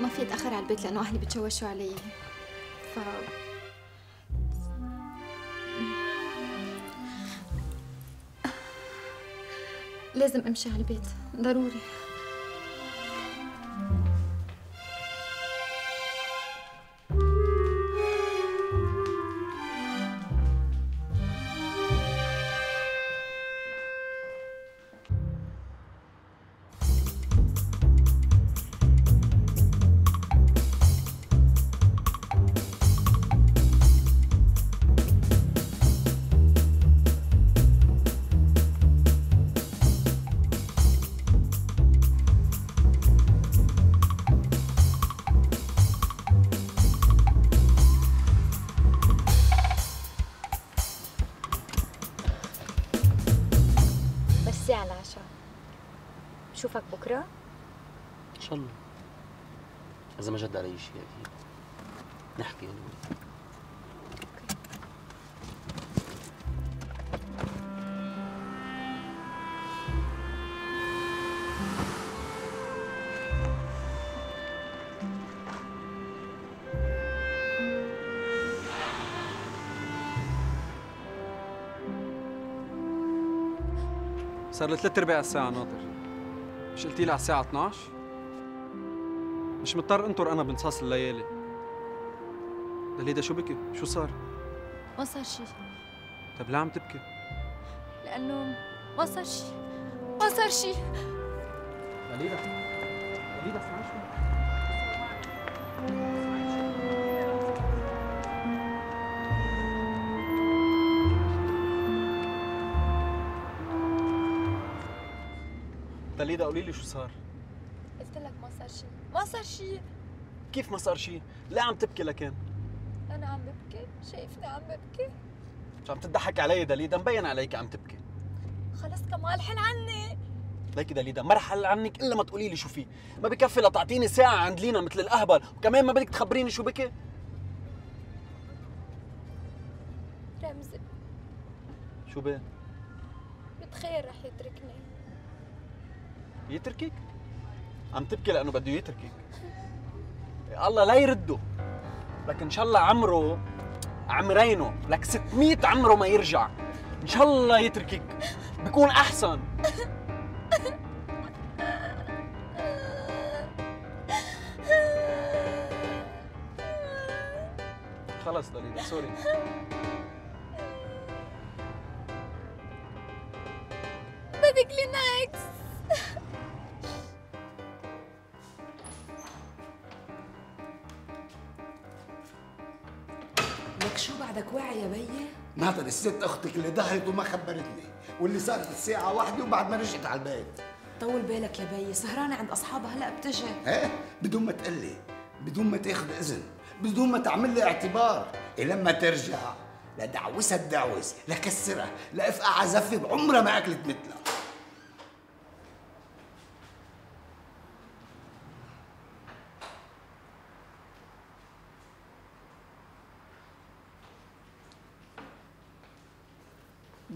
ما في اتاخر على البيت لأنه أهلي بتشوشوا علي. ف لازم أمشي على البيت. ضروري. صار لي ثلاث أرباع الساعة ناطر. مش قلتي لي على الساعة 12 مش مضطر أنطر أنا بنصاص الليالي. دليدا شو بكي؟ شو صار؟ ما صار شي. طيب ليه عم تبكي؟ لأنه ما صار شي. ما صار شي. دليدا دليدا دليدا قولي لي شو صار؟ قلت لك ما صار شي. ما صار شي. كيف ما صار شيء؟ ليه عم تبكي لكن؟ أنا عم ببكي. شايفني عم ببكي. شو عم تضحك علي دليدا مبين عليك عم تبكي. خلص كمال حل عني. ليكي دليدا ما رح حل عنك إلا ما تقولي لي شو في. ما بكفي لتعطيني ساعة عند لينا مثل الأهبل. وكمان ما بدك تخبريني شو بكي. رمزي. شو بيه؟ بتخيل رح يتركني. يتركك؟ عم تبكي لأنه بده يتركك الله لا يرده. لك إن شاء الله عمره عمرينه لك 600 عمره ما يرجع. إن شاء الله يتركك بكون أحسن. خلص دليدا sorry. بدك لينكس بعدك واعي يا بيي؟ ناطر الست أختك اللي ظهرت وما خبرتني واللي صارت الساعة واحدة وبعد ما رجعت على البيت. طول بالك يا بيي سهرانة عند أصحابها هلأ بتجي. إيه؟ بدون ما تقلي بدون ما تاخذ إذن بدون ما تعمل لي اعتبار. إيه لما ترجع؟ لدعوسها الدعوس لكسرها لافقع عزفة بعمرها ما أكلت مثلها.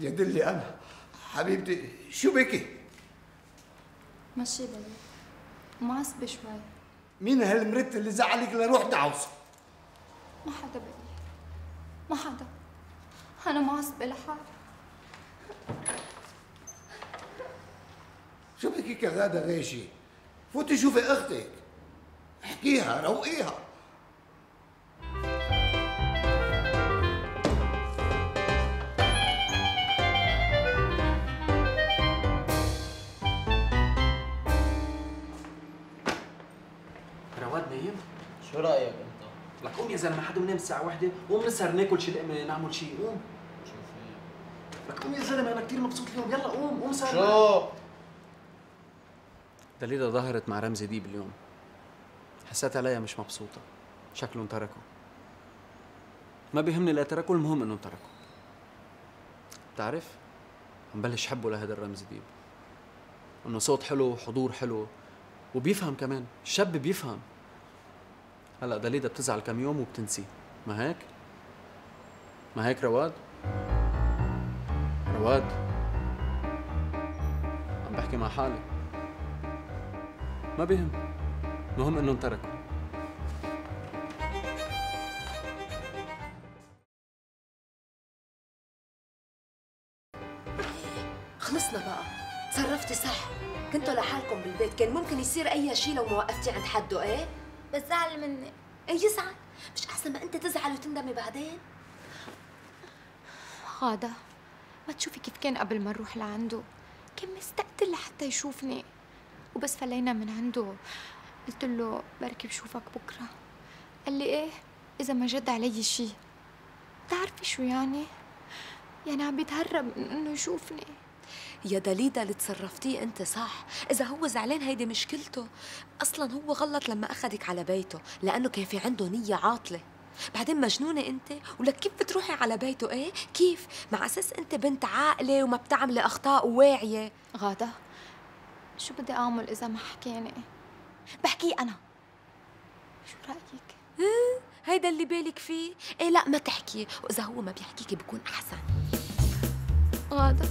يا دلي أنا. حبيبتي شو بكي؟ مشي دليل معصبة شوي. مين هالمرت اللي زعلك لروح دعوسه؟ ما حدا بدي ما حدا. أنا معصبة لحالي شو بكي كغادة غيشي؟ فوتي شوفي أختك. احكيها روقيها. شو رأيك أنت؟ لك قوم يا زلمة حدا بنام الساعة واحدة؟ قوم نسهر ناكل شي لقمة نعمل شي. قوم. شو في؟ لك قوم يا زلمة أنا كثير مبسوط اليوم. يلا قوم قوم سهر شو؟ دليدا ظهرت مع رمزي ديب اليوم حسيت عليها مش مبسوطة. شكلهم تركوا. ما بيهمني لا تركوا المهم إنهم تركوا. بتعرف؟ عم بلش حبه لهذا الرمزي ديب إنه صوت حلو وحضور حلو. وبيفهم كمان الشاب بيفهم. هلا دليدا بتزعل كم يوم وبتنسيه. ما هيك؟ ما هيك رواد؟ رواد عم بحكي مع حالي. ما بهم. مهم انه تركوا. خلصنا بقى. تصرفتي صح. كنتوا لحالكم بالبيت. كان ممكن يصير أي شيء لو ما وقفتي عند حده إيه؟ بس زعل مني. إيه يزعل؟ مش أحسن ما أنت تزعل وتندمي بعدين؟ غادة ما تشوفي كيف كان قبل ما نروح لعنده. كان مستقتل لحتى يشوفني. وبس فلينا من عنده. قلت له بركي بشوفك بكرة. قال لي إيه؟ إذا ما جد علي شي. بتعرفي شو يعني؟ يعني عم بيتهرب من إنه يشوفني. يا دليدا اللي تصرفتيه انت صح إذا هو زعلان هيدي مشكلته أصلا هو غلط لما أخذك على بيته لأنه كان في عنده نية عاطلة بعدين مجنونة أنت ولك كيف بتروحي على بيته إيه؟ كيف؟ مع أساس أنت بنت عاقلة وما بتعملي أخطاء وواعية غادة شو بدي أعمل إذا ما حكيني؟ بحكي أنا شو رأيك؟ هيدا اللي بالك فيه؟ إيه لا ما تحكي وإذا هو ما بيحكيكي بكون أحسن غادة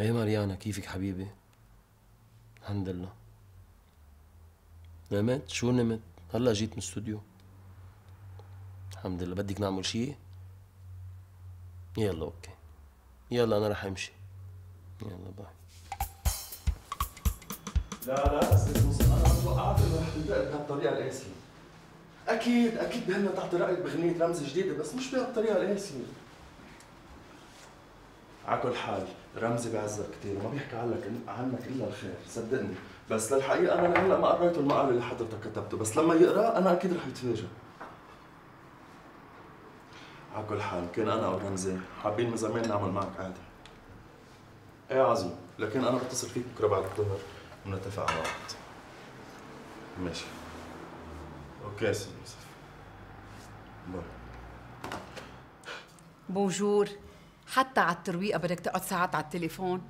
إيه ماريانا كيفك حبيبي؟ الحمد لله. نمت؟ شو نمت؟ هلا جيت من الاستوديو الحمد لله. بدك نعمل شيء؟ يلا okay. يلا أنا رح أمشي. يلا bye. لا لا أستاذ أنا توقعت إنه رح تنتقل بهالطريقة القاسيه أكيد أكيد بهمنا تحت رايك بغنية رمز جديدة بس مش بهالطريقة القاسيه على كل حال. رمزي بعزك كثير وما بيحكي عنك عنك إلا الخير. صدقني. بس للحقيقة أنا لهلا ما قريت المقال اللي حضرتك كتبته. بس لما يقرأ أنا أكيد رح يتفاجئ. على كل حال كان أنا ورمزي حابين من زمان نعمل معك قعده إيه عظيم. لكن أنا بتصل فيك بكرة بعد الظهر ونتفق على وقت. ماشي. أوكي سيدي يوسف. bye. bonjour حتى على الترويقة بدك تقعد ساعات على التليفون.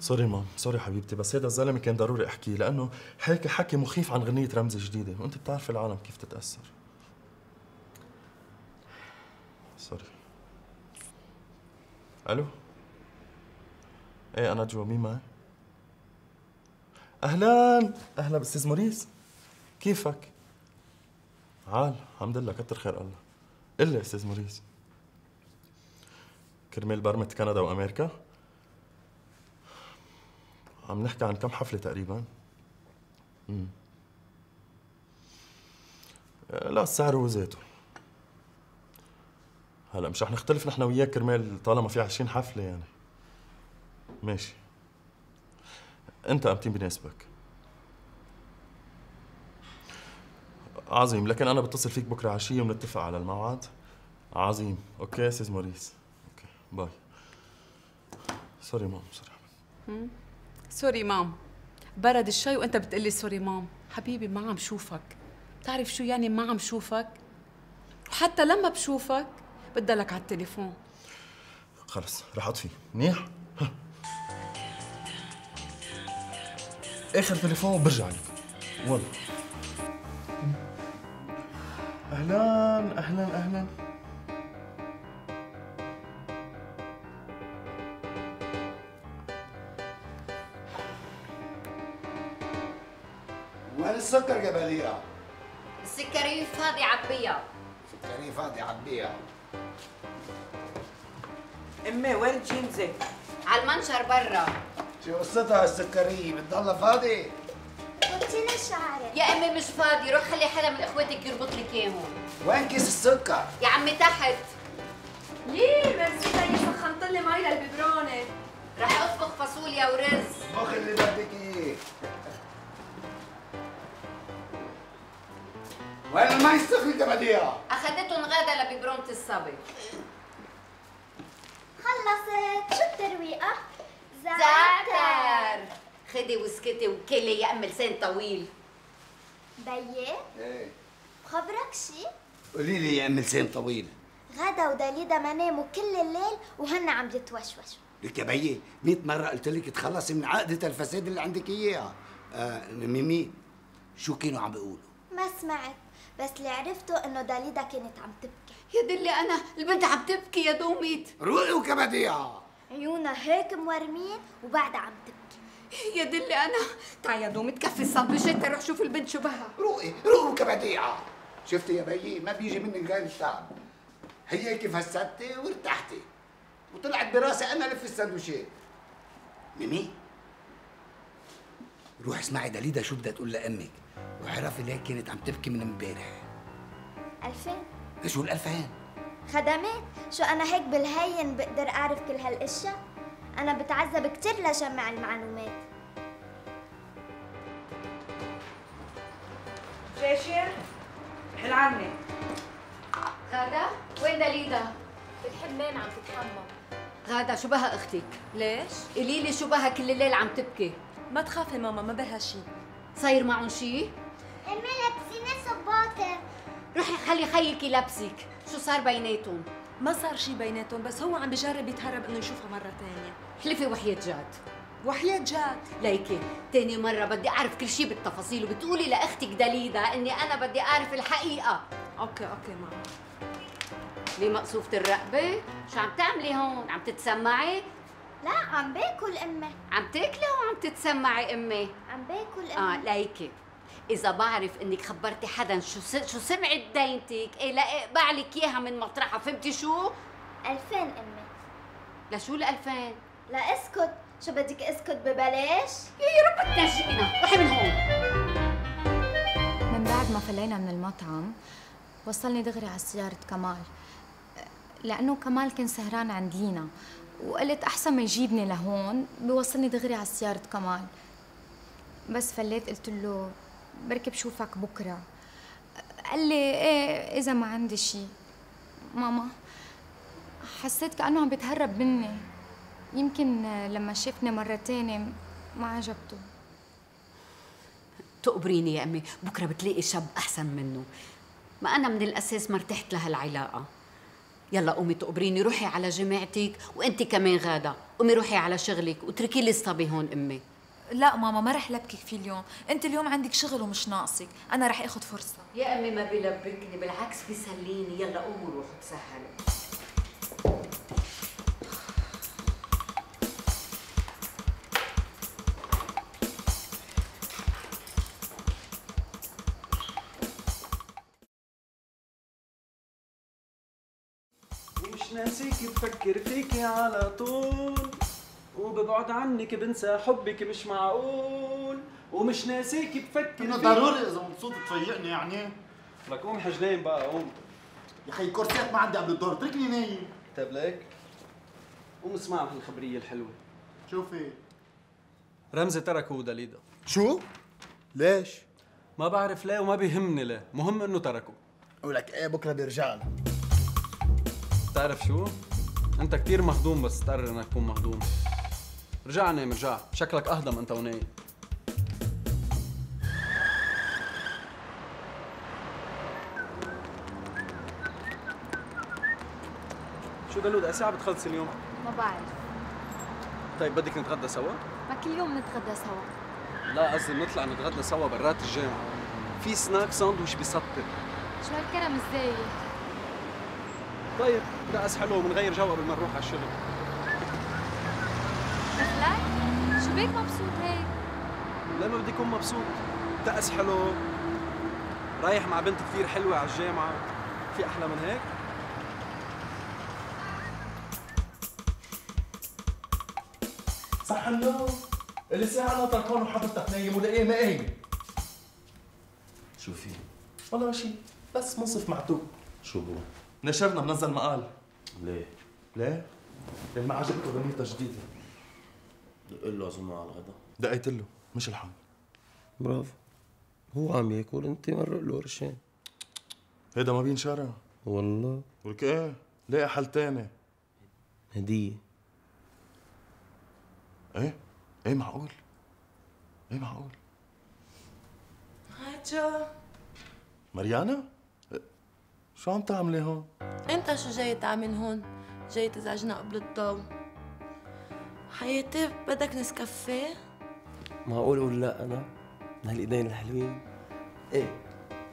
sorry mom sorry حبيبتي. بس هذا الزلمة كان ضروري أحكيه لأنه هيك حكي مخيف عن غنية رمزي جديدة وأنت بتعرف العالم كيف تتأثر. sorry ألو؟ إيه أنا جو مين معي؟ أهلا أهلا بأستاذ موريس. كيفك؟ عال الحمد لله كتر خير الله. لي أستاذ موريس. كرمال برمة كندا وأمريكا. عم نحكي عن كم حفلة تقريبا. مم. آه، لا السعر هو ذاته. هلا مش رح نختلف نحن وياك كرمال طالما في 20 حفلة يعني. ماشي. أنت إمتى بيناسبك عظيم لكن أنا بتصل فيك بكرة عشية وبنتفق على الموعد. عظيم. okay أستاذ موريس. bye sorry mom sorry sorry mom. برد الشاي وأنت بتقلي sorry mom. حبيبي ما عم شوفك. بتعرف شو يعني ما عم شوفك؟ وحتى لما بشوفك بتضلك على التليفون. خلص رح أطفي. منيح؟ ها. آخر تليفون وبرجع لك والله أهلا أهلا أهلا. السكر يا بديع؟ السكرية فاضي عبيها سكري فاضي عبيها أمي وين الجينزة؟ على المنشر برا. شو قصتها السكرية؟ بتضلها فاضي؟ قلتينا شعرك. يا أمي مش فاضي روح خلي حدا من اخواتك يربط لك إياهم. وين كيس السكر؟ يا عمي تحت. ليه؟ مرسيتا سخنت لي مي للببرونه ملوخيه ورز. مخ اللي بدك إياه. وين المي السخنة بديها؟ اخذتهم غاده لبرا ونط الصبي. خلصت. شو الترويقة؟ زعتر. خدي واسكتي وكلي يا ام لسان طويل. بيي. إيه. بخبرك شي؟ قولي لي يا ام لسان طويل. غادة وداليدا ما ناموا كل الليل وهن عم يتوشوشوا. لك يا بيي 100 مرة قلت لك تخلصي من عادة الفساد اللي عندك إياها. آه ميمي شو كانوا عم بيقولوا؟ ما سمعت. بس اللي عرفته إنه داليدا كانت عم تبكي. يا دلي أنا البنت عم تبكي يا دوميت روقي وكبديها. عيونها هيك مورمين وبعدها عم تبكي. يا دلي أنا. تعي يا دوميت كفي شتى روح شوف البنت شو بها. روقي روقي وكبديها. شفتي يا بيي؟ ما بيجي منك غير التعب هي كيف هسدتي وارتحتي. وطلعت براسي أنا لف السندوتشات ميمي روح اسمعي دليدا شو بدها تقول لأمك. وعرفي ليه كانت عم تبكي من امبارح. ألفين؟ شو الألفين؟ خدمات؟ شو أنا هيك بالهين بقدر أعرف كل هالأشياء؟ أنا بتعذب كتير لجمع المعلومات. شاشر حل عني. غاده وين دليدا؟ بالحمام عم تتحمم؟ غاده شو بها أختك؟ ليش؟ قولي لي شو بها كل الليل عم تبكي؟ ما تخافي ماما ما بها شيء صاير معهم شيء أمي لابسين صباطة. روحي خلي خيك يلبسك. شو صار بيناتهم؟ ما صار شيء بيناتهم بس هو عم بجرب يتهرب إنه يشوفها مرة تانية. حلفي وحياة جاد. وحياة جاد. ليكي تاني مرة بدي أعرف كل شيء بالتفاصيل وبتقولي لأختك دليدا إني أنا بدي أعرف الحقيقة. okay okay ماما. ليه مقصوفة الرقبة؟ شو عم تعملي هون؟ عم تتسمعي؟ لا عم باكل أمي. عم تاكلي وعم تتسمعي أمي؟ عم باكل آه أمي. ليكي. إذا بعرف إنك خبرتي حدا شو س... شو سمعت دينتك، إيه لا اقبع لك إياها من مطرحها، فهمتي شو؟ ألفين أمي. لشو الألفين؟ لا اسكت. شو بدك اسكت ببلاش؟ يا رب تنجينا، روحي من هون. من بعد ما فلينا من المطعم وصلني دغري على سيارة كمال. لأنه كمال كان سهران عند لينا. وقلت أحسن ما يجيبني لهون بيوصلني دغري على سيارة كمال بس فليت قلت له بركي بشوفك بكرة. قال لي إيه إذا ما عندي شي. ماما حسيت كأنه عم بيتهرب مني. يمكن لما شافني مرة تانية ما عجبته. تقبريني يا أمي بكرة بتلاقي شاب أحسن منه. ما أنا من الأساس ما ارتحت لهالعلاقة. يلا قومي تقبريني روحي على جماعتك وأنت كمان غادة. قومي روحي على شغلك واتركي لي الصبي هون أمي. لا ماما ما رح لبكك فيه اليوم. أنت اليوم عندك شغل ومش ناقصك. أنا رح آخذ فرصة. يا أمي ما بيلبكني بالعكس بيسليني. يلا قوموا روحوا تسهلوا ومش ناسيك بفكر فيكي على طول. وببعد عنك بنسى حبك مش معقول. ومش ناسيك بفكر إنه ضروري إذا مبسوط تفيقني يعني. لك قوم حجلين بقى قوم. يا أخي كرسيات ما عندي قبل الدور اتركني نايم. طيب ليك. قوم اسمع الخبرية الحلوة. شو في؟ رمزي تركه دليدا. شو؟ ليش؟ ما بعرف ليه وما بيهمني ليه. مهم إنه تركه. ولك إيه بكرة بيرجع لك. بتعرف شو؟ أنت كتير مهضوم بس تقرر إنك تكون مهضوم. رجع نام رجع. شكلك أهضم أنت ونايم شو دلود ساعة بتخلصي اليوم؟ ما بعرف. طيب بدك نتغدى سوا؟ ما كل يوم نتغدى سوا. لا قصدي نطلع نتغدى سوا برات الجامعة في سناك ساندويش بيسطر شو هالكرم الزايد؟ طيب دقس حلو وبنغير جو قبل ما نروح على الشغل. مثلك شو بيك مبسوط هيك؟ ليه ما بدي أكون مبسوط دقس حلو رايح مع بنت كثير حلوة على الجامعة. في أحلى من هيك؟ صح النوم اللي ساعة أنا طرقان وحضرتك نايم ولاقيه ما قايم شو في؟ والله ما شيء بس منصف معتوب شو بو؟ نشرنا منزل مقال. ليه؟ ليه؟ لأن ما عجبته اغنيته جديدة قل له عزمه على الغداء دقيت له مش الحال برافو. هو عم ياكل انت مرق له قرشين. هيدا ما بينشرى والله. ولك إيه؟ لاقي حل تاني؟ هدية. إيه؟ إيه معقول؟ إيه معقول؟ هاتشو مريانا إيه، شو عم تعملي هون؟ انت شو جاي تعمل هون؟ جاي تزعجنا قبل الضو حياتي بدك نسكافيه؟ معقول أقول لا أنا؟ من هالإيدين الحلوين؟ إيه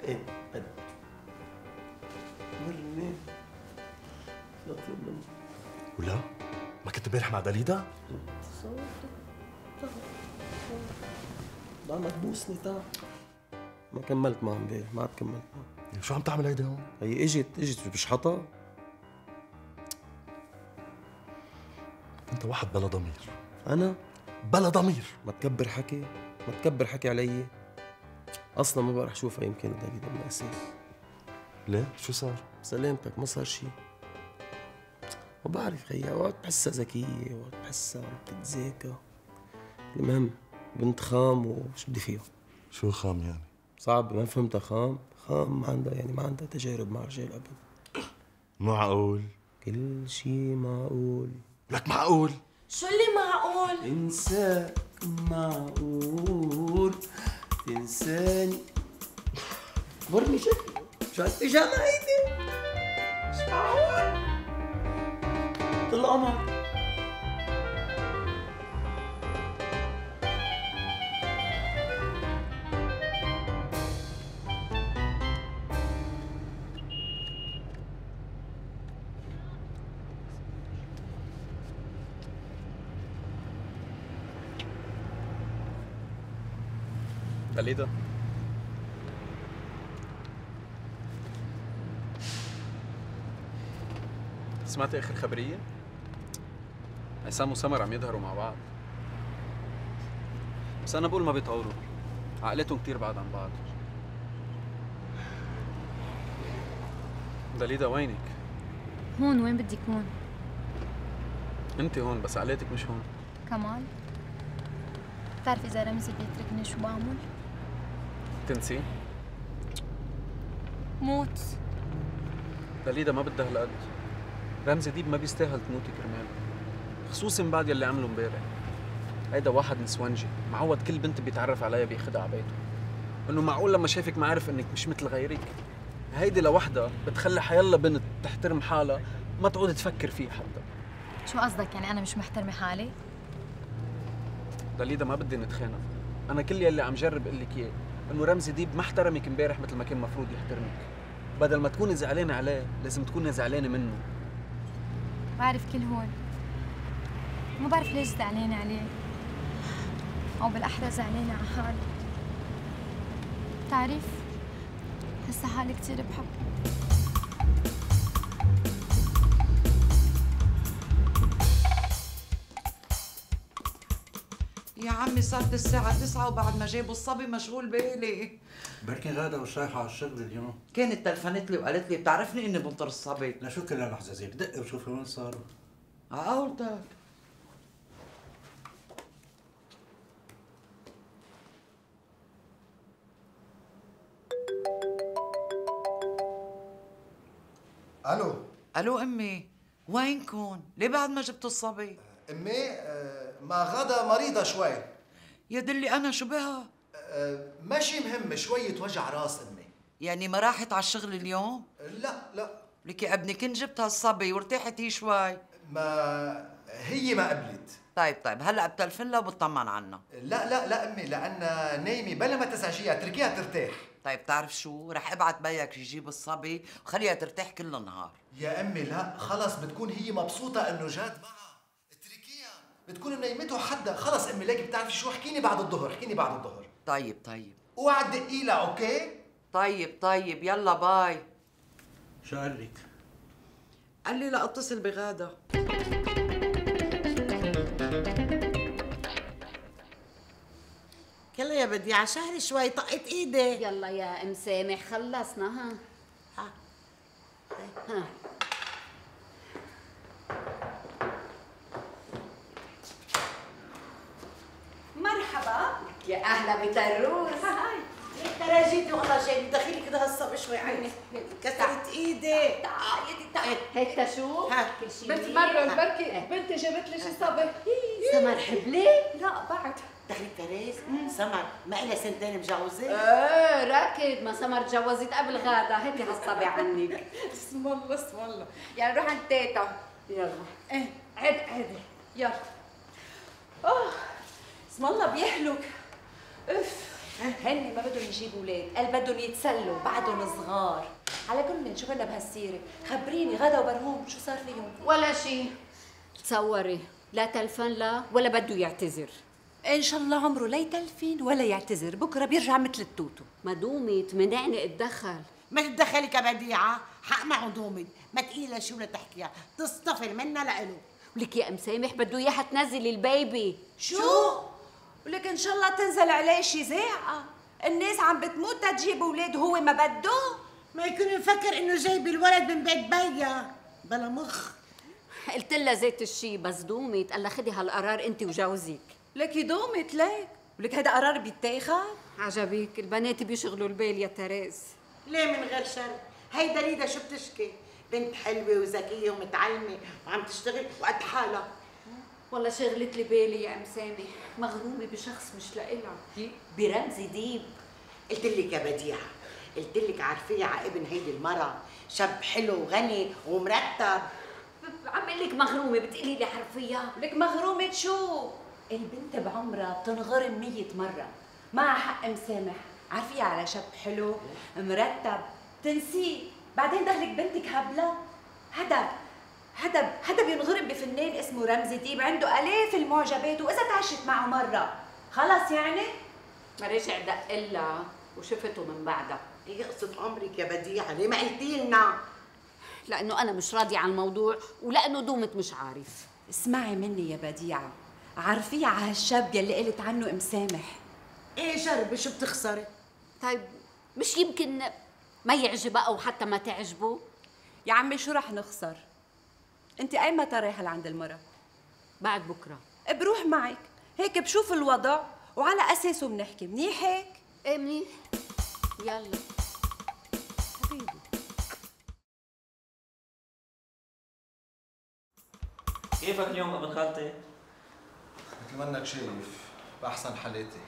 إيه بدي مرني. ولا؟ ما كنت امبارح مع داليدا لا ما تبوسني تا ما كملت معها امبارح ما عاد كملت. معها شو عم تعمل هيدي هون؟ هي اجت إجت بشحطها أنت واحد بلا ضمير. أنا؟ بلا ضمير. ما تكبر حكي ما تكبر حكي علي. أصلا ما بقى رح اشوفها يمكن دليل من الأساس. ليه؟ شو صار؟ سلامتك ما صار شيء ما بعرف خيي أوقات بحسها ذكية أوقات بحسها عم تتذاكى. المهم بنت خام وش بدي فيها؟ شو خام يعني؟ صعب. ما فهمتها خام خام ما عندها يعني ما عندها تجارب مع رجال قبل معقول؟ كل شيء معقول. لك معقول؟ شو اللي معقول؟ انساك معقول. تنساني. برني شكلي شو هالبيجامة هيدي مش معقول. داليدا سمعت آخر خبرية؟ عصام وسمر عم يظهروا مع بعض بس أنا بقول ما بيطولوا عقلاتهم كتير بعاد عن بعض داليدا وينك؟ هون وين بدي كون؟ أنت هون بس عقلاتك مش هون كمال بتعرف إذا رمزي بيتركني شو بعمل؟ تنسي؟ موت. داليدا ما بدها هالقد رمزي ديب ما بيستاهل تموتي كرماله خصوصا بعد يلي عمله امبارح. هيدا واحد نسوانجي. معود كل بنت بيتعرف عليها بياخدها على بيته. إنه معقول لما شافك ما عرف إنك مش مثل غيرك. هيدي لوحدها بتخلي حيلا بنت تحترم حالها ما تعود تفكر فيه حتى. شو قصدك؟ يعني أنا مش محترمة حالي؟ داليدا ما بدي نتخانق. أنا كل يلي عم جرب أقول لك إياه إنه رمزي ديب ما احترمك امبارح مثل ما كان مفروض يحترمك. بدل ما تكوني زعلانة عليه لازم تكوني زعلانة منه. بعرف كل هون. ما بعرف ليش زعلانة عليه. أو بالأحرى زعلانة على حالي. بتعرف؟ هسا حالي كتير بحبه يا عمي صارت الساعة تسعة وبعد ما جابوا الصبي مشغول بالي. بركي غادة مش رايحة على الشغل اليوم. كانت تلفنت لي وقالت لي بتعرفني إني بنطر الصبي. لشو كل هاللحظة زيك دقي وشوفي وين صاروا. عقولتك ألو؟ ألو أمي. وينكم؟ ليه بعد ما جبتوا الصبي؟ أمي آه، ما غدا مريضة شوي. يا دلي أنا شو بها؟ آه، ماشي مهم شوية وجع راس أمي. يعني ما راحت على الشغل اليوم؟ لا لا. لكي أبني كنت جبت هالصبي وارتاحت هي شوي. ما هي ما قبلت. طيب طيب هلأ بتلفن لها وبطمن عنها لا لا لا أمي لانها نايمة بلا ما تزعجيها اتركيها ترتاح. طيب تعرف شو؟ رح أبعت بيك يجيب الصبي وخليها ترتاح كل النهار. يا أمي لا خلص بتكون هي مبسوطة إنه جات معها بتكون نايمته حدا خلص امي ليك بتعرفي شو؟ احكيني بعد الظهر احكيني بعد الظهر. طيب طيب. اوعى تدقي لها okay؟ طيب طيب. يلا bye. شو قال لك؟ قال لي لا اتصل بغادة. يلا يا بديعة شهري شوي طقت ايدي. يلا يا أم سامح خلصنا ها. ها. مرحبا يا أهلا بتروس هاي ترى جيتي والله جاي دخيلي كده هالصبح شوي عيني. كسرت إيدي. تعالي تعالي هيك شو؟ ها. كل شيء بنت مرة بركي بنتي جابت لي شي صبي. سمر حبلي؟ لا بعد. دخلت تريس؟ سمر ما إلها سنتين مجوزة؟ إيه أكيد. ما سمر تجوزت قبل غادة. هاتي هالصبي عنك. اسم الله اسم الله. يعني نروح عند تيتا يلا. إيه عد عد. يلا. أوه اسم الله بيحلك اف هن ما بدهم يجيبوا أولاد قال بدهم يتسلوا بعدهم صغار. على كل شو بدنا بهالسيرة؟ خبريني غادة وبرهوم شو صار فيهم؟ ولا شيء تصوري لا تلفن لا ولا بده يعتذر. إن شاء الله عمره لا يتلفن ولا يعتذر بكرة بيرجع مثل التوتو. ما دومت منعني اتدخل؟ ما تتدخلي يا بديعة حق معه دومت. ما تقيلها شو لتحكيها تصطفل منا لإله. ولك يا أم سامح بده إياها تنزل ال baby. شو؟ ولك إن شاء الله تنزل عليه شي زيعة. الناس عم بتموت تجيب أولاد وهو ما بده. ما يكون مفكر إنه جايب الولد من بيت بيا. بلا مخ. قلت لها زيت الشي بس دومت. قال لها خدي هالقرار انت وجوزك. لك دومت ليك. ولك هذا قرار بيتاخد؟ عجبك. البنات بيشغلوا البال يا تريز ليه من غير شر؟ هي داليدا شو بتشكي؟ بنت حلوة وذكية ومتعلمة وعم تشتغل وقد حالها. والله شغلت لي بالي يا أم سامح مغرومه بشخص مش لإلها. برمزي ديب. قلت لك يا بديعة قلت لك عارفية على ابن هيدي المرة. شاب حلو وغني ومرتب. عم لك مغرومة بتقولي لي حرفيا لك مغرومة شو؟ البنت بعمرها بتنغرم مية مرة. معها حق مسامح عارفية على شاب حلو مرتب. تنسيه. بعدين دخلك بنتك هبلة. هدى هدى هدى بينغرم بفنان اسمه رمزي ديب عنده آلاف المعجبات وإذا تعشت معه مرة خلص يعني؟ ما رجع دق لها وشفته من بعدها هي قصة عمرك يا بديعة ليه ما قلتي لنا؟ لأنه أنا مش راضية عن الموضوع ولأنه دومت مش عارف اسمعي مني يا بديعة عارفية على هالشاب يلي قلت عنه مسامح إيه جربي شو بتخسري؟ طيب مش يمكن ما يعجبها أو حتى ما تعجبه يا عمي شو رح نخسر؟ انت اي متى رايحة لعند المرة؟ بعد بكرة. بروح معك. هيك بشوف الوضع وعلى أساسه بنحكي. منيح هيك؟ إيه منيح. يلا. كيفك اليوم ابن خالتي؟ مثل ما انك شايف بأحسن حالاتي.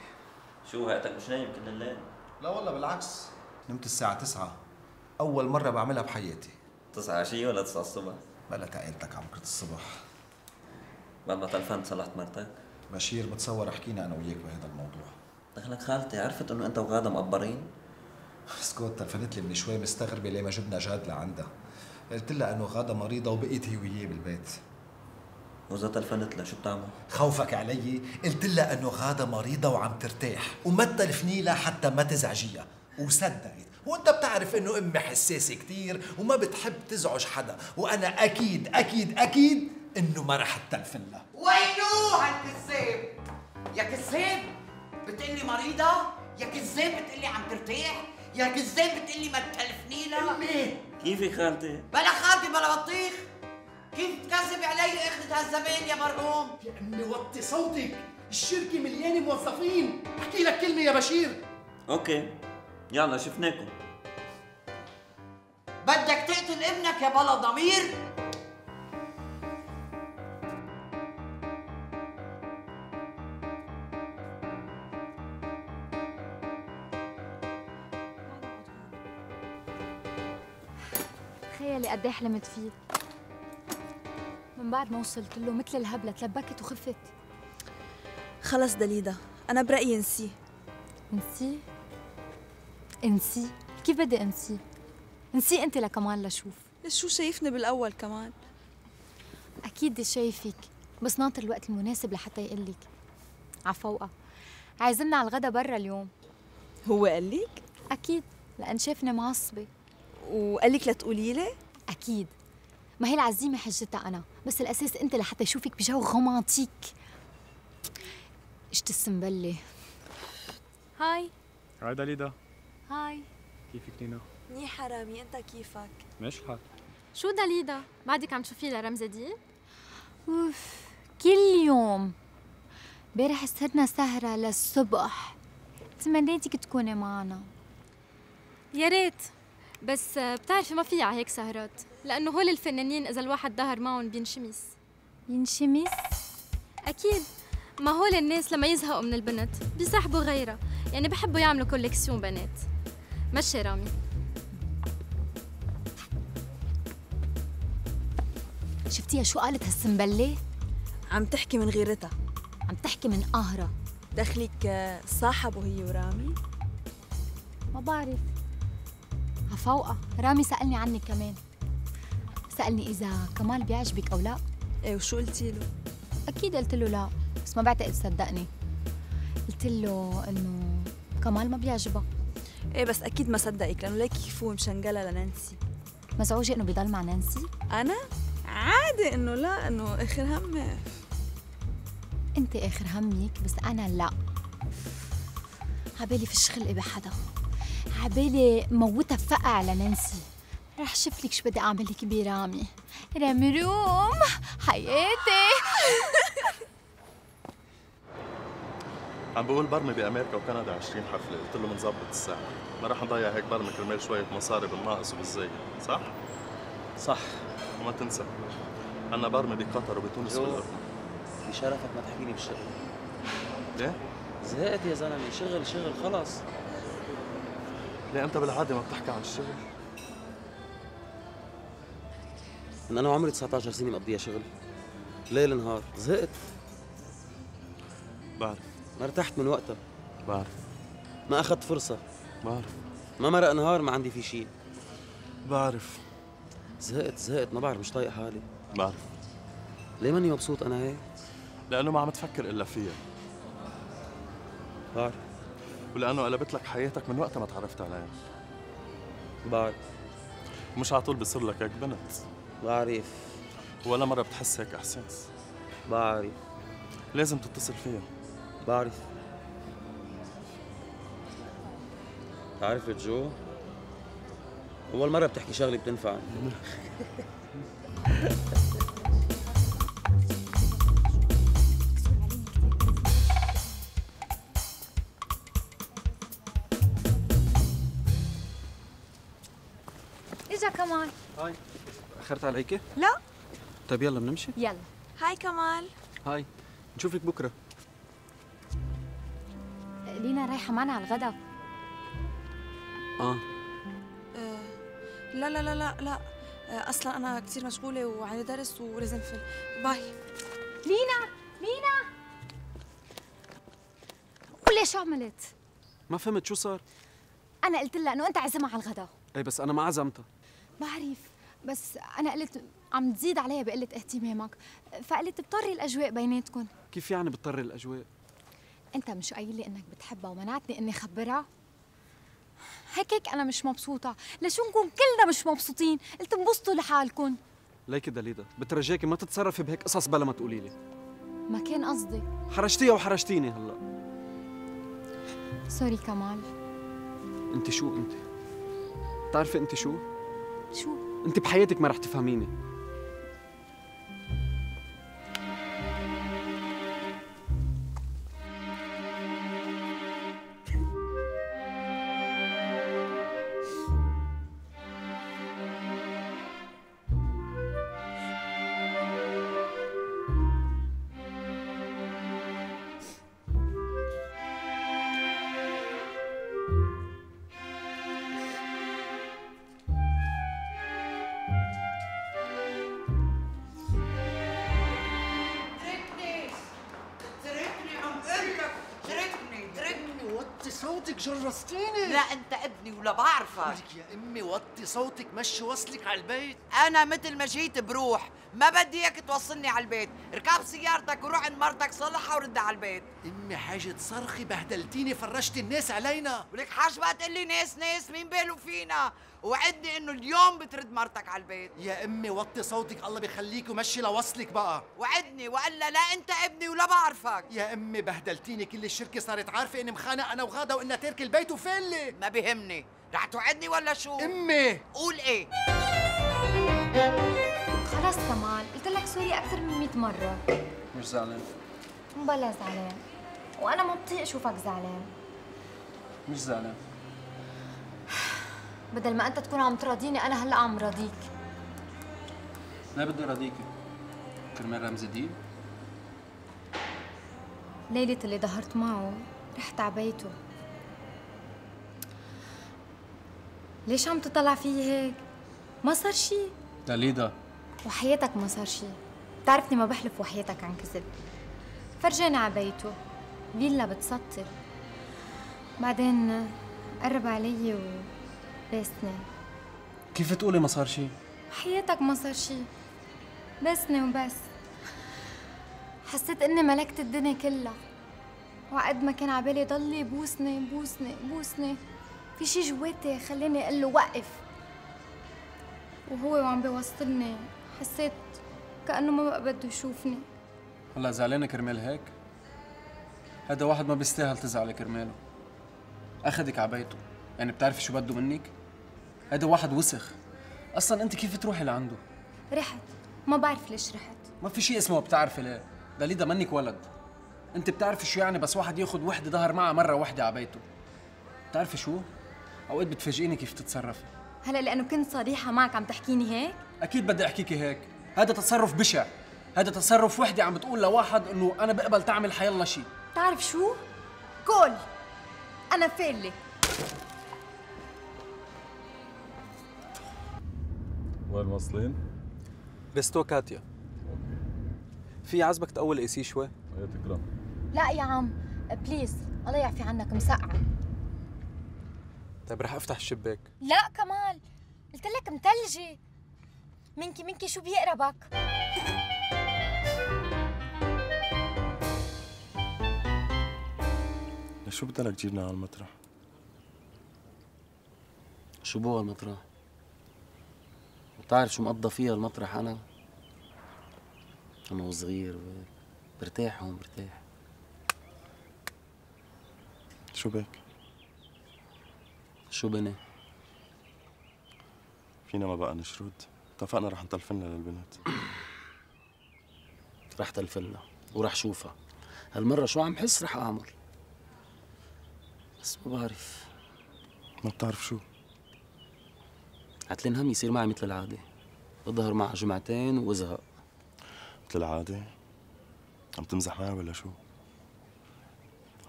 شو هيئتك؟ مش نايم كل الليل؟ لا والله بالعكس. نمت الساعة 9 أول مرة بعملها بحياتي. 9 عشية ولا 9 الصبح؟ بلا تعيلتك عم كنت الصبح. ما تلفنت صلحت مرتك؟ بشير بتصور حكينا أنا وياك بهذا الموضوع. دخلك خالتي عرفت إنه أنت وغاده مقبرين؟ اسكت تلفنت لي من شوي مستغربة ليه ما جبنا جاد لعندها. قلت لها إنه غادة مريضة وبقيت هي وياه بالبيت. وإذا تلفنت لها شو بتعمل؟ خوفك علي. قلت لها إنه غادة مريضة وعم ترتاح. وما تلفني لها حتى ما تزعجيها. وصدقت. وانت بتعرف انه امي حساسة كتير وما بتحب تزعج حدا. وأنا أكيد أكيد أكيد انه ما رح تلفن لها. وينو هالكذاب؟ يا كذاب بتقلي مريضة؟ يا كذاب بتقلي عم ترتاح؟ يا كذاب بتقلي ما تكلفني لها؟ أمي كيفي خالتي؟ بلا خالتي بلا بطيخ. كيف تكذبي علي؟ اخذة هالزبائن يا مرقوم يا أمي وطي صوتك. الشركة مليانة موظفين. احكي لك كلمة يا بشير. أوكي. يلا شفناكم. بدك تقتل ابنك يا بلا ضمير؟ تخيلي قد إيه حلمت فيه. من بعد ما وصلت له مثل الهبلة تلبكت وخفت. خلص دليدا أنا برأيي انسيه. انسيه؟ انسيه كيف بدي انسيه انسيه أنت لكمان لشوف. ليش شو شايفني بالأول كمان؟ أكيد شايفك بس ناطر الوقت المناسب لحتى يقلك. عفوقة عايزلنا على الغدا برا اليوم. هو قال لك؟ أكيد لأن شافني معصبة. وقال لك لتقولي لي؟ أكيد. ما هي العزيمة حجتها أنا بس الأساس أنت لحتى يشوفك بجو رومانتيك. اشت السنبلة هاي. هاي داليدا هاي. كيفك نينا؟ منيح حرامي أنت كيفك؟ ماشي الحال شو داليدا بعدك عم تشوفي لرمزة دي؟ أوف كل يوم. امبارح سهرنا سهرة للصبح. تمنيتك تكوني معنا. يا ريت. بس بتعرفي ما في على هيك سهرات لأنه هول الفنانين إذا الواحد ظهر معهم بينشمس. ينشمس؟ أكيد. ما هول الناس لما يزهقوا من البنت بيسحبوا غيرها. يعني بحبوا يعملوا كوليكسيون بنات. مشي رامي. شفتيها شو قالت هالسنبلة؟ عم تحكي من غيرتها. عم تحكي من قهرة. دخلك آه، صاحبوا هي ورامي؟ ما بعرف. هفوقها رامي سألني عنك كمان. سألني إذا كمال بيعجبك أو لا. إيه وشو قلتي له؟ أكيد قلت له لا بس ما بعتقد صدقني. قلت له إنه كمال ما بيعجبها إيه بس أكيد ما صدقك لأنه ليك كيف هو مشنقله لنانسي. مزعوجة إنه بيضل مع نانسي؟ أنا؟ عادي إنه لا إنه آخر همي. أنت آخر همك بس أنا لا. عبالي فيش خلقي بحدا. عبالي موتها بفقع لنانسي. رح شوف لك شو بدي أعمل لك برامي رامي روم حياتي. عم بقول برمي بأمريكا وكندا 20 حفلة قلت له بنظبط الساعة. ما راح نضيع هيك برمي كرمال شوية مصاري بالناقص وبالزايد صح؟ صح. وما تنسى عنا برمي بقطر وبتونس يو. والاردن بشرفك ما تحكيني بالشغل ليه؟ زهقت يا زلمة شغل شغل خلص ليه أنت بالعادة ما بتحكي عن الشغل؟ إن أنا عمري 19 سنة مقضيها شغل. ليل نهار. زهقت. بعرف. ما ارتحت من وقتها. بعرف. ما أخذت فرصة. بعرف. ما مرق نهار ما عندي في شيء. بعرف. زهقت زهقت. ما بعرف مش طايق حالي. بعرف. ليه ماني مبسوط أنا هيك؟ لأنه ما عم تفكر إلا فيها بعرف. ولأنه قلبت لك حياتك من وقتها ما تعرفت عليها. بعرف. ومش على طول بصير لك هيك بنت. بعرف. ولا مرة بتحس هيك إحساس. بعرف. لازم تتصل فيها بعرف. تعرف جو؟ أول مرة بتحكي شغلة بتنفع. إجا كمال. هاي. أخرت عليكي؟ لا. طيب يلا بنمشي؟ يلا. هاي كمال. هاي. نشوفك بكرة. لينا رايحة معنا على الغدا. آه. آه لا لا لا لا لا. آه أصلا أنا كثير مشغولة وعندي درس ولازم في باي. لينا لينا قولي شو عملت؟ ما فهمت شو صار؟ أنا قلت لها إنه أنت عازمها على الغدا. إيه بس أنا ما عزمتها. بعرف بس أنا قلت عم تزيد عليها بقلة اهتمامك. فقلت بطري الأجواء بيناتكم كيف يعني بتضطر الأجواء؟ أنت مش قايل لي إنك بتحبها ومنعتني إني أخبرها؟ هيك هيك أنا مش مبسوطة لشو نكون كلنا مش مبسوطين قلت انبسطوا لحالكم ليكي دليدا بترجاكي ما تتصرفي بهيك قصص بلا ما تقولي لي ما كان قصدي حرجتيها وحرجتيني هلا سوري كمال انت شو انت؟ بتعرفي انت شو؟ شو؟ انت بحياتك ما رح تفهميني صوتك جرستيني. لا أنت ابني ولا بعرفك. لك يا أمي وطي صوتك مشي وصلك على البيت. أنا مثل ما جيت بروح ما بدي إياك توصلني على البيت. ركب سيارتك وروح عند مرتك صلحها ورد على البيت. أمي حاجة تصرخي بهدلتيني فرجتي الناس علينا. ولك حاج بقى تقول لي ناس ناس مين باله فينا؟ وعدني إنه اليوم بترد مرتك على البيت. يا أمي وطي صوتك الله بيخليك ومشي لوصلك بقى. وعدني وإلا لا أنت ابني ولا بعرفك. يا أمي بهدلتيني كل الشركة صارت عارفة إني مخانق أنا وغادة وإنها ترك البيت وفلة ما بيهمني رح توعدني ولا شو؟ أمي. قول إيه؟ خلص كمال قلت لك sorry أكثر من 100 مرة. مش زعلان. مبلا زعلان. وأنا ما بطيق أشوفك زعلان. مش زعلان. بدل ما أنت تكون عم تراضيني أنا هلأ عم راضيك. لا بدي راضيكي كرمال رمزي ديب ليلة اللي ظهرت معه رحت على بيته. ليش عم تطلع فيي هيك؟ ما صار شي. داليدا وحياتك ما صار شي. بتعرفني ما بحلف وحياتك عن كذب. فرجاني على بيته فيلا بتسطر. بعدين قرب علي وباسني كيف تقولي ما صار شيء؟ حياتك ما صار شي. بسني وبس. حسيت إني ملكت الدنيا كلها. وعقد ما كان عبالي ضل يبوسني يبوسني يبوسني في شي جواتي خلاني أقول له وقف. وهو وعم بيوصلني. حسيت كأنه ما بقى بده يشوفني. هلا زعلانة كرمال هيك؟ هذا واحد ما بيستاهل تزعلي كرماله. أخدك على بيته. يعني بتعرفي شو بده منك؟ هذا واحد وسخ. أصلا أنت كيف تروحي لعنده؟ رحت. ما بعرف ليش رحت. ما في شيء اسمه بتعرفي ليه. دليدا منك ولد. أنت بتعرفي شو يعني بس واحد ياخد وحدة ظهر معها مرة واحدة على بيته. بتعرفي شو؟ أوقات بتفاجئيني كيف تتصرفي هلا لأنه كنت صريحة معك عم تحكيني هيك؟ أكيد بدي أحكيكي هيك. هذا تصرف بشع. هذا تصرف وحدة عم بتقول لواحد إنه أنا بقبل تعمل حيلا شيء تعرف شو؟ قول. أنا فيلي وين واصلين؟ ريستو كاتيا. في عزبك تقول اي سي شوي؟ إيه تكرم. لا يا عم please الله يعفي عنك مسقعة. طيب رح أفتح الشباك لا كمال قلت لك متلجة. منكي منكي شو بيقربك؟ شو بدك تجيبنا على المطرح؟ شو بو المطرح؟ بتعرف شو مقضى فيها المطرح أنا؟ أنا وصغير برتاح هون برتاح. شو بك؟ شو بني؟ فينا ما بقى نشرد. اتفقنا رح نطلفلنا للبنت. رح تلفلها ورح شوفها. هالمرة شو عم حس رح أعمل؟ بس ما بعرف. ما بتعرف شو؟ عتلين هم يصير معي مثل العادة. بظهر معها جمعتين وازهق مثل العادة؟ عم تمزح معي ولا شو؟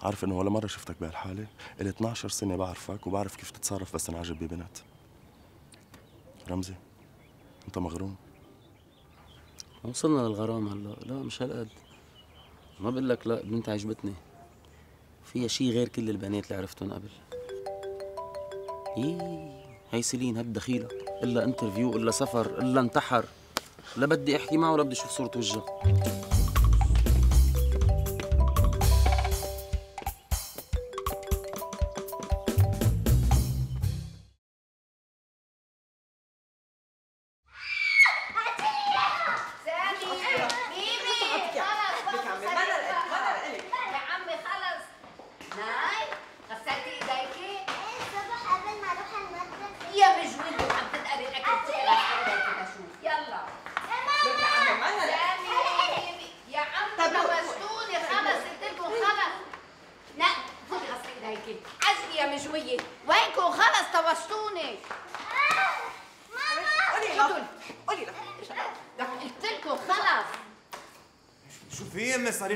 عارف انه ولا مرة شفتك بهالحالة؟ إلي 12 سنة بعرفك وبعرف كيف تتصرف بس تنعجب ببنت. رمزي أنت مغروم؟ وصلنا للغرام هلا. لا مش هالقد. ما بقول لك لا بنت عجبتني. فيها شي غير كل البنات اللي عرفتهم قبل. يي هي سيلين هاد دخيلة إلها interview إلها سفر إلا انتحر. لا بدي أحكي معه ولا بدي أشوف صورة وجهه.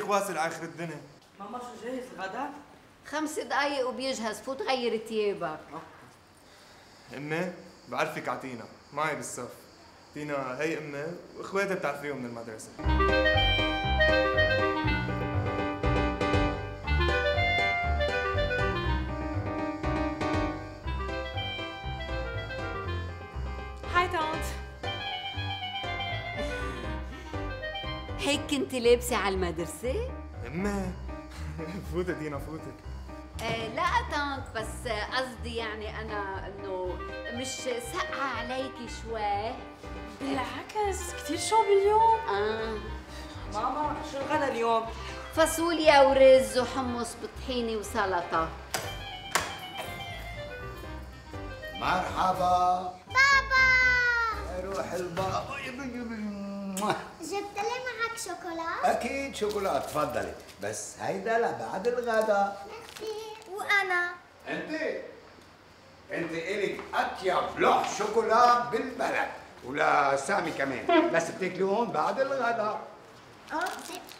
واصل على آخر الدنيا. ماما شو جاهز؟ الغدا؟ خمس دقايق وبيجهز فوت غير ثيابك أمي بعرفك عتينا معي بالصف. تينا هي أمي واخواتي بتعرفيهم من المدرسة. كنت لابسة على المدرسة؟ امي فوتي تينا فوتي آه لا طنط بس قصدي يعني أنا إنه مش سقعة عليكي شوي. بالعكس كثير شوب اليوم. آه. ماما شو الغدا اليوم؟ فاصوليا ورز وحمص بطحينة وسلطة. مرحبا. بابا. روح البابا. جبت لي معك شوكولا أكيد شوكولاته تفضلي بس هيدا لبعد الغداء وأنا انت انت الك اطيب لوح شوكولا بالبلد ولا سامي كمان بس بتاكلون بعد الغداء آه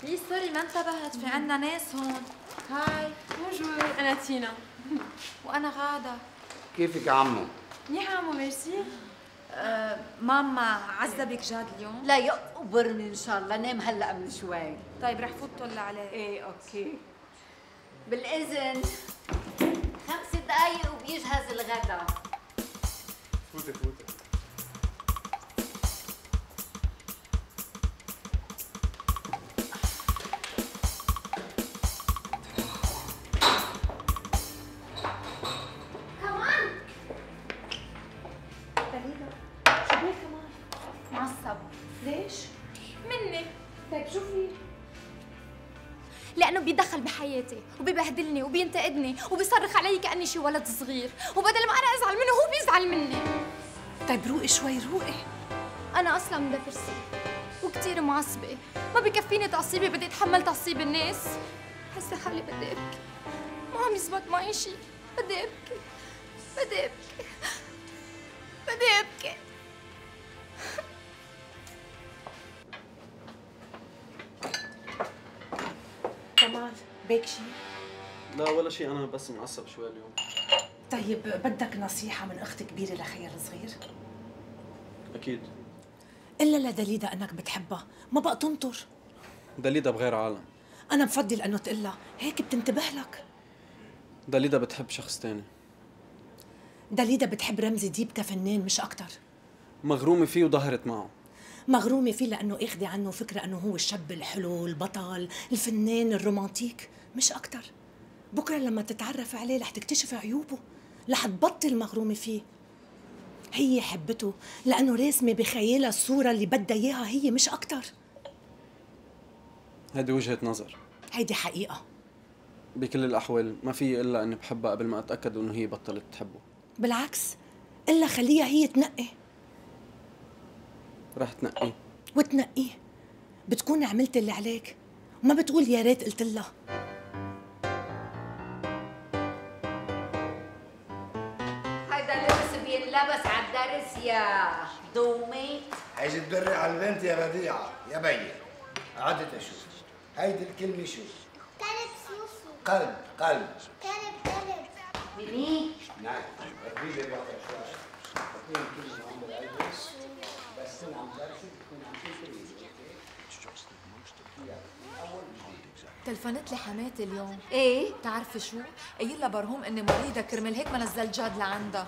please sorry ما انتبهت في عنا ناس هون hi bonjour انا تينا وأنا غاده كيفك يا عمو منيحه عمو ميرسي آه، ماما عذبك جاد اليوم؟ لا يقبرني إن شاء الله. نام هلأ من شوي. طيب رح فوت طلع عليه؟ إيه okay. بالإذن خمس دقايق وبيجهز الغداء فوتي فوتي. معصب. ليش؟ مني. طيب شو في؟ لأنه بيدخل بحياتي وبيبهدلني وبينتقدني وبيصرخ علي كأني شي ولد صغير. وبدل ما أنا أزعل منه هو بيزعل مني. طيب روقي شوي روقي. أنا أصلا مدبرسه وكتير معصبة. ما بكفيني تعصيبي بدي أتحمل تعصيب الناس. حاسة حالي بدي أبكي. ما عم يزبط معي شي. بدي أبكي. بدي أبكي. بدي أبكي. بيك شي؟ لا ولا شيء أنا بس معصب شوي اليوم. طيب بدك نصيحة من أخت كبيرة لخير صغير؟ أكيد. إلا لدليدا أنك بتحبها. ما بقى تنطر. دليدا بغير عالم. أنا بفضل أنه تقلها. هيك بتنتبه لك. دليدا بتحب شخص تاني. دليدا بتحب رمزي ديب كفنان مش أكتر. مغرومة فيه وظهرت معه. مغرومة فيه لأنه اخذة عنه فكرة أنه هو الشاب الحلو البطل الفنان الرومانتيك. مش أكتر. بكرة لما تتعرف عليه رح تكتشف عيوبه. رح تبطل مغرومة فيه. هي حبته لأنه راسمة بخيالها الصورة اللي بدها إياها هي مش أكتر. هذه وجهة نظر. هيدي حقيقة. بكل الأحوال ما في إلا إني بحبها قبل ما أتأكد إنه هي بطلت تحبه. بالعكس إلا خليها هي تنقي. رح تنقيه وتنقيه بتكون عملت اللي عليك وما بتقول يا ريت قلت لها هيدا لبس بينلبس على الدرس يا دومي هيجي تدري على البنت يا بديعة يا بي قعدت أشوف هيدي الكلمة شو كلب سوسو قلب قلب كلب كلب ميمي نعم بقى شوي عم درسي عم تلفنت لي حماتي اليوم. إيه؟ بتعرفي شو؟ قايل لها برهوم إني مريضة كرمال هيك ما نزلت جاد لعندها.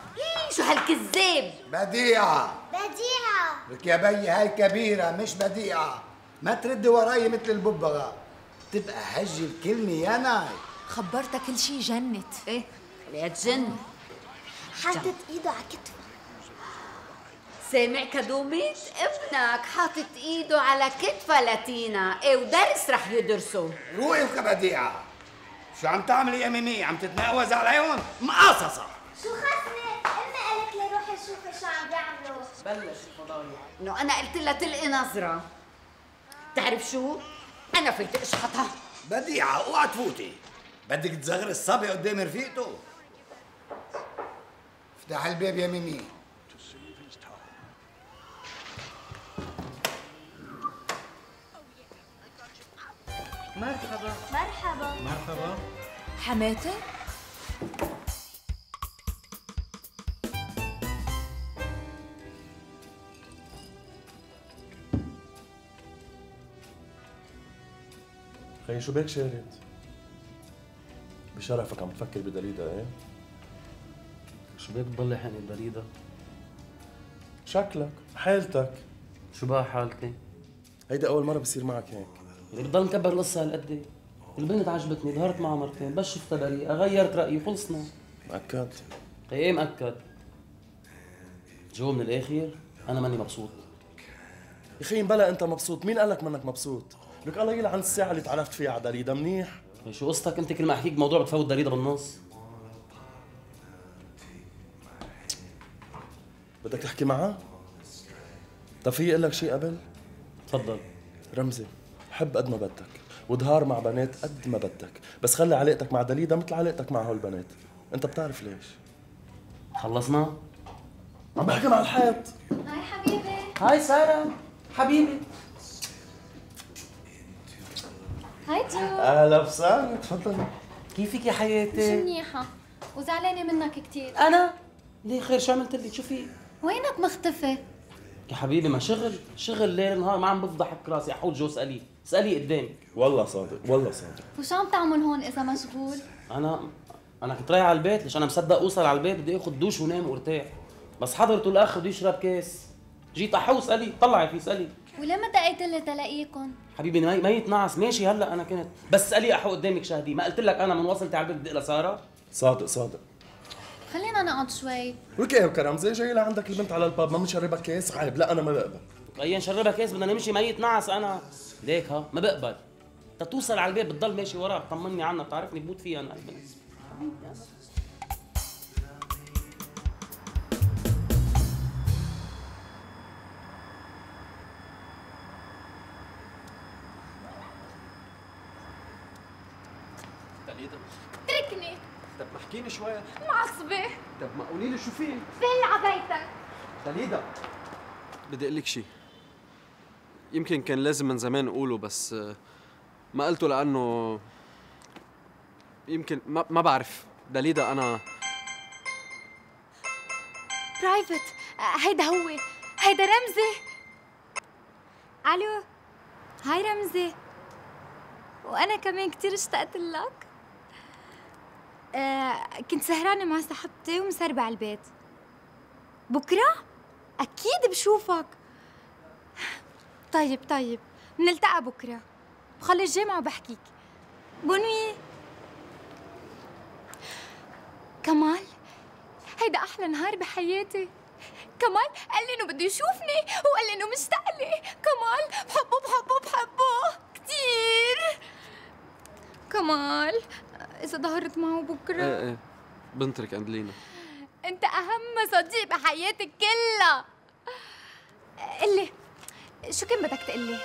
شو هالكذاب؟ بديعة. بديعة. لك يا بي هاي كبيرة مش بديعة. ما تردي وراي مثل الببغاء تبقى هجي الكلمة يا ناي. خبرتها كل شي جنت. إيه خليها تجن حاطط إيده على كتفه. سامع كدوميت ابنك حاطط ايده على كتفها لاتينا. إيه ودرس رح يدرسه. روقي بديعة شو عم تعملي يا ميمي؟ عم تتناوز عليهم؟ مقاصصة شو خصني؟ امي قالت لي روحي شوفي شو عم بيعملوا. بلش الفضايح انه أنا قلت لها تلقي نظرة. تعرف شو؟ أنا فيت اشحطها. بديعة اوعى تفوتي. بدك تصغر الصبي قدام رفيقته. افتح الباب يا ميمي. مرحبا مرحبا مرحبا حماتي؟ خي شو بك شارد؟ بشرفك عم تفكر بدليدا إيه؟ شو بك تضلي حني بدليدا؟ شكلك حالتك شو بقى حالتي؟ هيدا أول مرة بصير معك هيك اللي بضل مكبر القصة هالقد. البنت عجبتني ظهرت معها مرتين بس شفتها بريئة غيرت رأيي خلصنا مأكد؟ إيه مأكد. جو من الآخر أنا ماني مبسوط. يا خي بلا أنت مبسوط. مين قالك منك مبسوط؟ لك الله يلعن الساعة اللي تعرفت فيها على دليدا منيح. إيه شو قصتك أنت؟ كل ما أحكيك بموضوع بتفوت دليدا بالنص. بدك تحكي معها؟ طب في يقول لك شيء قبل؟ تفضل. رمزي. حب قد ما بدك ودهار مع بنات قد ما بدك. بس خلي علاقتك مع دليدا مثل علاقتك مع هول البنات. انت بتعرف ليش؟ خلصنا؟ عم بحكي مع الحيط. هاي حبيبي. هاي سارة. حبيبي. هاي جو. أهلا وسهلا. تفضلي كيفك يا مش حياتي منيحة. وزعلانة منك كتير. أنا؟ ليه خير؟ شو عملت لك شو في؟ وينك مختفي؟ يا حبيبي ما شغل. شغل ليل نهار ما عم بفضى حك راسي احوط جو اسألي قدامي والله صادق والله صادق. وشو عم تعمل هون إذا مشغول؟ أنا أنا كنت رايح على البيت ليش أنا مصدق أوصل على البيت بدي اخذ دوش ونام وأرتاح. بس حضرته الأخ بده يشرب كاس. جيت أحو اسألي طلعي في اسألي. وليه ما دقيت لي تلاقيكم؟ حبيبي مي ميت نعس ماشي هلأ أنا كنت. بس اسألي أحو قدامك شهدي. ما قلت لك أنا من وصلتي على البيت بدي اقلها ساره صادق صادق. خلينا نقعد شوي. وكيف كرمزي جاي لعندك البنت على الباب ما مشربك كاس عيب. لا أنا ما بقبل. اي نشربها كاس بدنا نمشي. ميت نعس أنا. ليك ها؟ ما بقبل. تتوصل على البيت بتضل ماشي وراك طمني عنها بتعرفني بموت فيها أنا. البنت دليدا اتركني. طب ما احكيلي شوي معصبة طب ما قولي لي شو في فل عبيتك دليدا بدي أقول لك شيء يمكن كان لازم من زمان أقوله بس ما قلته لأنه يمكن ما, ما بعرف. دليدا أنا؟ برايفت هيدا هو. هيدا رمزي. ألو. هاي رمزي. وأنا كمان كتير اشتقت لك. آه كنت سهرانة مع صاحبتي ومسربة على البيت. بكرة؟ أكيد بشوفك. طيب طيب. بنلتقى بكرة. بخلص الجامعة وبحكيك. بونوي كمال هيدا أحلى نهار بحياتي. كمال قال لي إنه بده يشوفني وقال لي إنه مشتاق لي كمال بحبه بحبه بحبه. كثير كمال إذا ظهرت معه بكرة. إيه إيه. بنترك عند لينا. أنت أهم صديق بحياتي كلها. قلي شو كان بدك تقلي؟